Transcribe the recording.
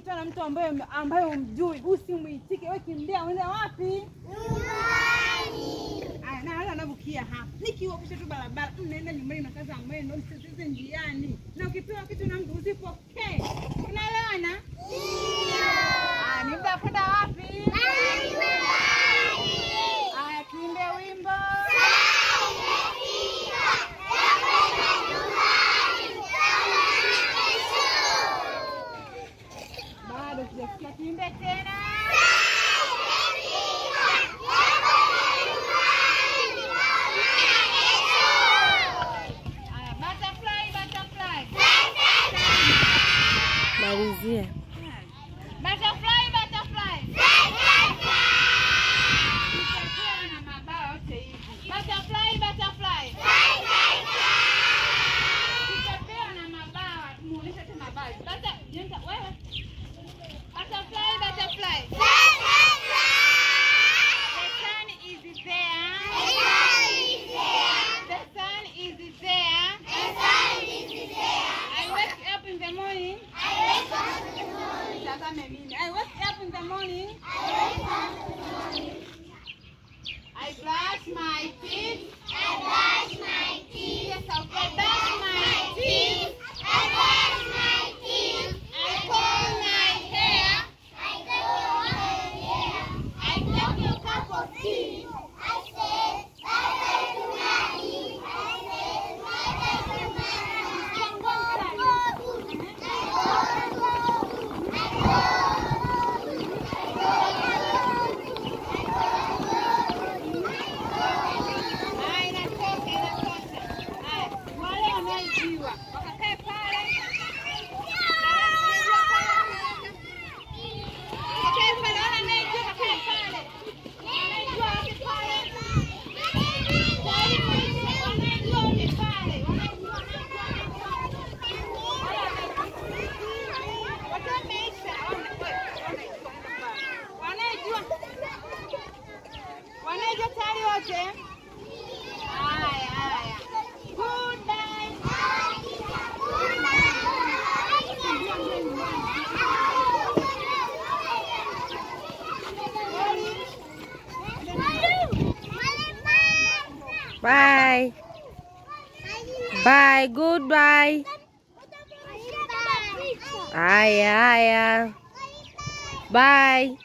mtu ambaye ambaye umjui, usimwitike. Wewe kimbia, uende wapi? Nyumbani. Na wale wanavukia hapa, nikiwapisha tu barabara, mnaenda nyumbani, nakaza mwendo, msisitize njiani, na ukipewa kitu na mtu usipokee. Unaelewana? é. Mas é o. Tazame mimi. I wake up in the morning. I brush my teeth. Bye. Bye. Goodbye. Haya, haya. Bye.